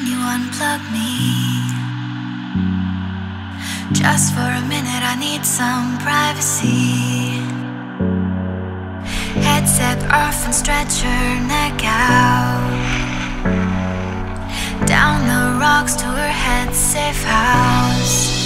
Can you unplug me? Just for a minute, I need some privacy. Headset off and stretch your neck out. Down the rocks to her head, safe house.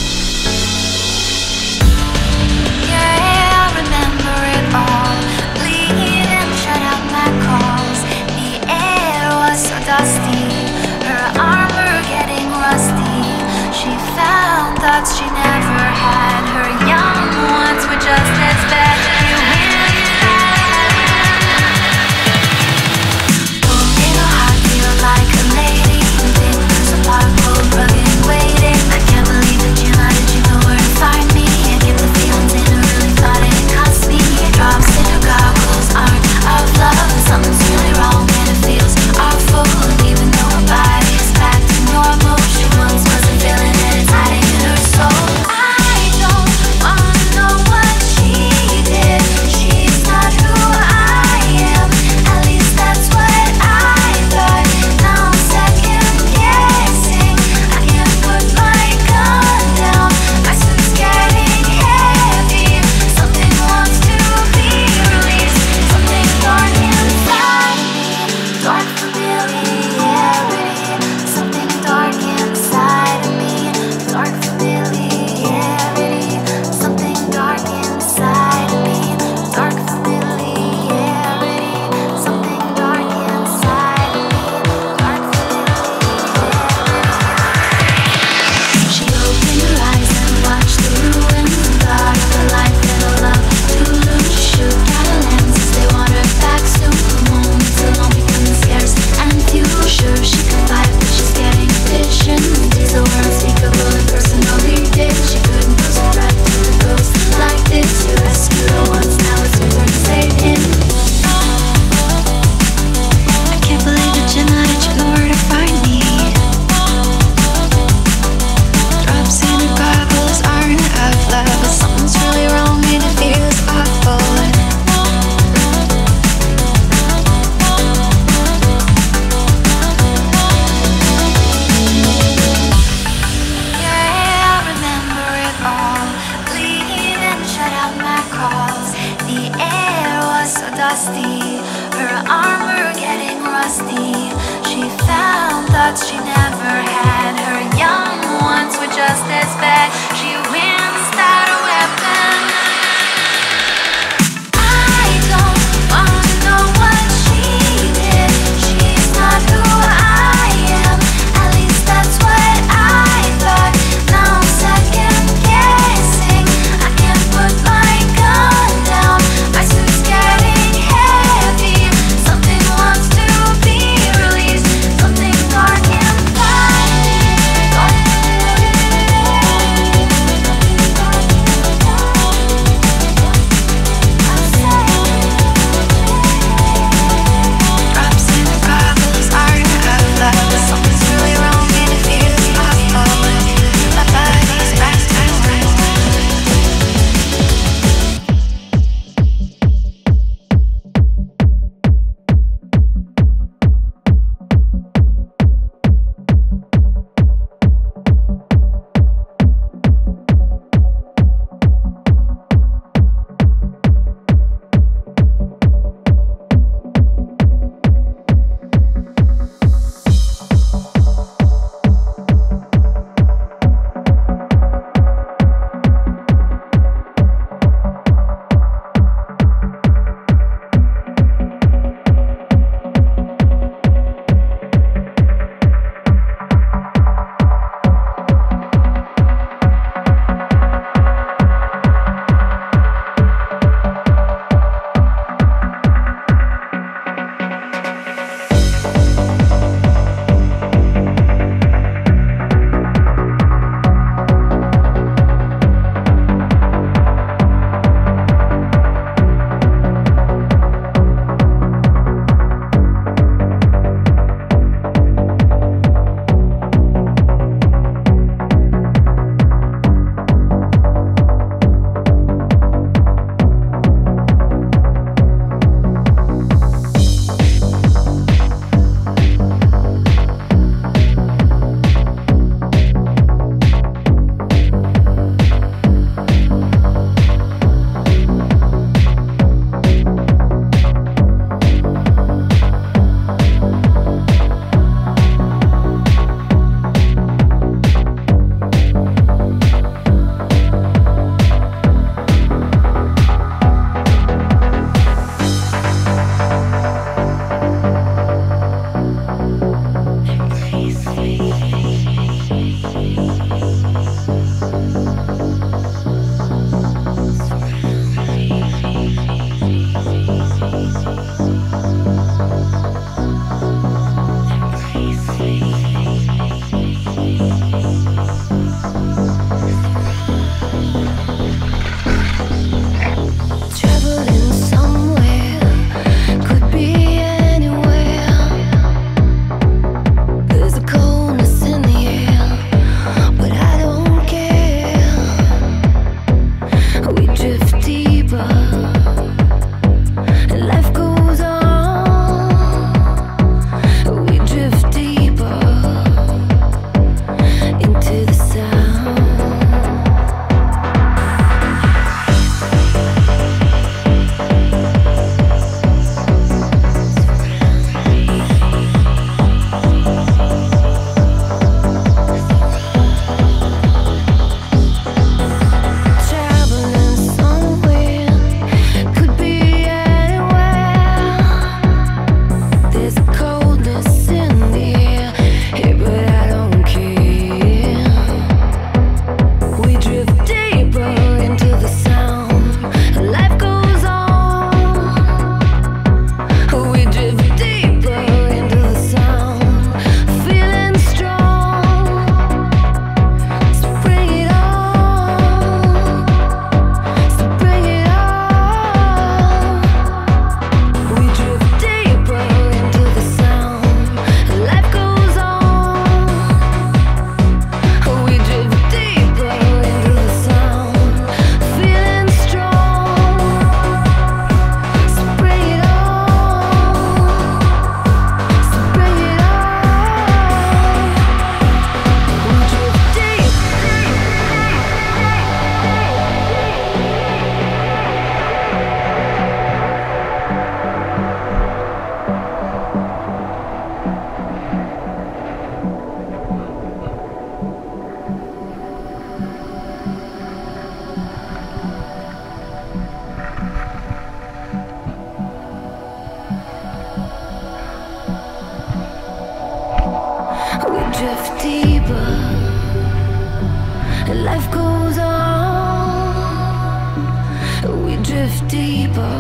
drift deeper,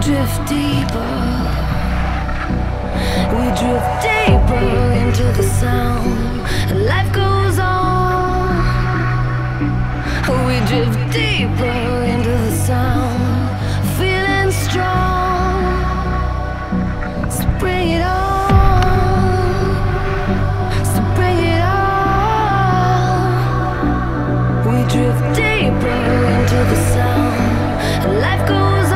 drift deeper. We drift deeper into the sound. Life goes on. We drift deeper. deeper into the sound. Life goes on.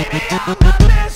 Baby,